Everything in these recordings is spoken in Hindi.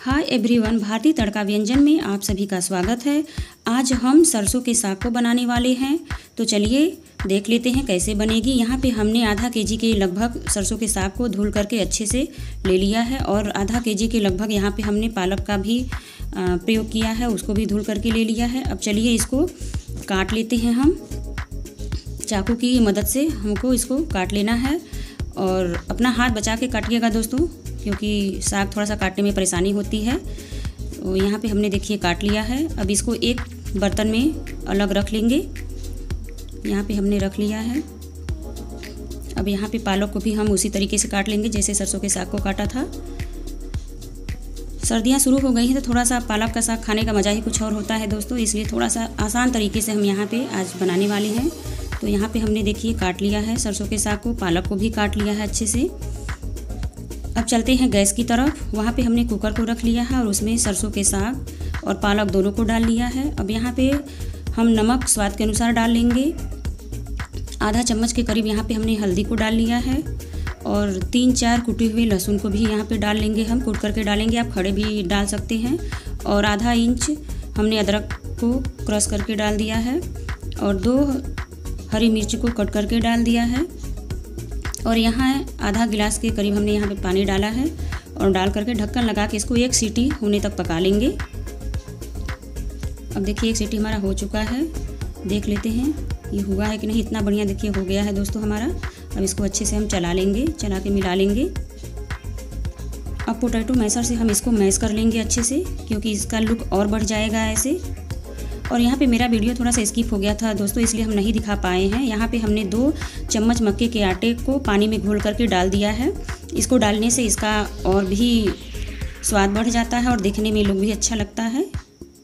हाय एवरीवन, भारतीय तड़का व्यंजन में आप सभी का स्वागत है। आज हम सरसों के साग को बनाने वाले हैं। तो चलिए देख लेते हैं कैसे बनेगी। यहाँ पे हमने आधा के जी के लगभग सरसों के साग को धुल करके अच्छे से ले लिया है और आधा के जी के लगभग यहाँ पे हमने पालक का भी प्रयोग किया है, उसको भी धुल करके ले लिया है। अब चलिए इसको काट लेते हैं हम। चाकू की मदद से हमको इसको काट लेना है और अपना हाथ बचा के काटिएगा दोस्तों। क्योंकि साग थोड़ा सा काटने में परेशानी होती है। तो यहाँ पे हमने देखिए काट लिया है। अब इसको एक बर्तन में अलग रख लेंगे। यहाँ पे हमने रख लिया है। अब यहाँ पे पालक को भी हम उसी तरीके से काट लेंगे, जैसे सरसों के साग को काटा था। सर्दियाँ शुरू हो गई हैं तो थोड़ा सा पालक का साग खाने का मज़ा ही कुछ और होता है दोस्तों। इसलिए थोड़ा सा आसान तरीके से हम यहाँ पे आज बनाने वाले हैं। तो यहाँ पे हमने देखिए काट लिया है। सरसों के साग को, पालक को भी काट लिया है अच्छे से। अब चलते हैं गैस की तरफ़। वहाँ पे हमने कुकर को रख लिया है और उसमें सरसों के साग और पालक दोनों को डाल लिया है। अब यहाँ पे हम नमक स्वाद के अनुसार डाल लेंगे। आधा चम्मच के करीब यहाँ पे हमने हल्दी को डाल लिया है और तीन चार कुटे हुए लहसुन को भी यहाँ पे डाल लेंगे हम, कूट करके डालेंगे। आप खड़े भी डाल सकते हैं। और आधा इंच हमने अदरक को क्रश करके डाल दिया है और दो हरी मिर्च को कट करके डाल दिया है। और यहाँ आधा गिलास के करीब हमने यहाँ पे पानी डाला है और डाल करके ढक्कन लगा के इसको एक सीटी होने तक पका लेंगे। अब देखिए, एक सीटी हमारा हो चुका है। देख लेते हैं, ये हुआ है कि नहीं? इतना बढ़िया देखिए, हो गया है दोस्तों हमारा। अब इसको अच्छे से हम चला लेंगे, चला के मिला लेंगे। अब पोटैटो मैसर से हम इसको मैश कर लेंगे अच्छे से, क्योंकि इसका लुक और बढ़ जाएगा ऐसे। और यहाँ पे मेरा वीडियो थोड़ा सा स्किप हो गया था, दोस्तों, इसलिए हम नहीं दिखा पाए हैं। यहाँ पे हमने दो चम्मच मक्के के आटे को पानी में घोल करके डाल दिया है। इसको डालने से इसका और भी स्वाद बढ़ जाता है और देखने में लुक भी अच्छा लगता है।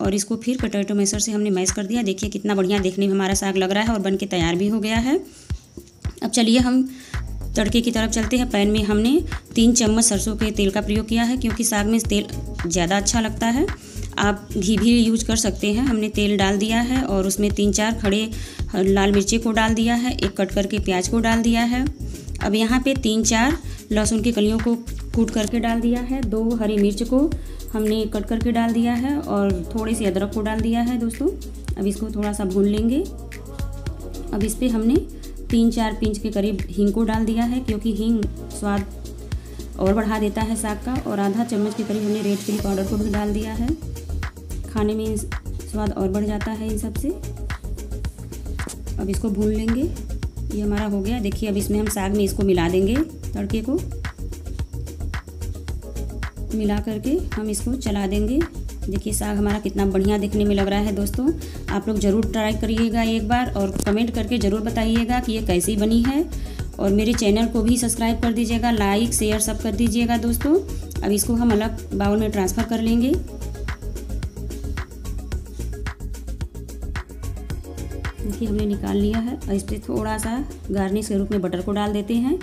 और इसको फिर पोटैटो मैसर से हमने मैश कर दिया। देखिए कितना बढ़िया देखने में हमारा साग लग रहा है और बन के तैयार भी हो गया है। अब चलिए हम तड़के की तरफ़ चलते हैं। पैन में हमने तीन चम्मच सरसों के तेल का प्रयोग किया है, क्योंकि साग में तेल ज़्यादा अच्छा लगता है। आप घी भी यूज़ कर सकते हैं। हमने तेल डाल दिया है और उसमें तीन चार खड़े लाल मिर्ची को डाल दिया है, एक कट करके प्याज को डाल दिया है। अब यहाँ पे तीन चार लहसुन की कलियों को कूट करके डाल दिया है। दो हरी मिर्च को हमने कट करके डाल दिया है और थोड़ी सी अदरक को डाल दिया है दोस्तों। अब इसको थोड़ा सा भून लेंगे। अब इस पर हमने तीन चार पिंच के करीब हींग को डाल दिया है, क्योंकि हींग स्वाद और बढ़ा देता है साग का। और आधा चम्मच के करीब हमने रेड चिली पाउडर को भी डाल दिया है। खाने में स्वाद और बढ़ जाता है इन सबसे। अब इसको भून लेंगे। ये हमारा हो गया। देखिए, अब इसमें हम साग में इसको मिला देंगे तड़के को। मिला करके हम इसको चला देंगे। देखिए, साग हमारा कितना बढ़िया दिखने में लग रहा है दोस्तों। आप लोग ज़रूर ट्राई करिएगा एक बार और कमेंट करके ज़रूर बताइएगा कि ये कैसी बनी है। और मेरे चैनल को भी सब्सक्राइब कर दीजिएगा, लाइक, शेयर सब कर दीजिएगा दोस्तों। अब इसको हम अलग बाउल में ट्रांसफ़र कर लेंगे। देखिए हमने निकाल लिया है और इस पर थोड़ा सा गार्निश के रूप में बटर को डाल देते हैं।